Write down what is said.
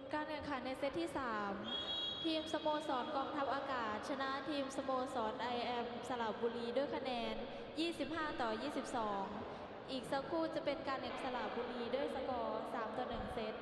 ลการแข่งขันในเซตที่ 3 ทีมสโมสรกองทัพอากาศ ชนะทีมสโมสรไอแอมสระบุรีด้วยคะแนน 25 ต่อ 22 อีกสักครู่จะเป็นการแข่งสระบุรีด้วยสกอร์ 3 ต่อ 1 เซต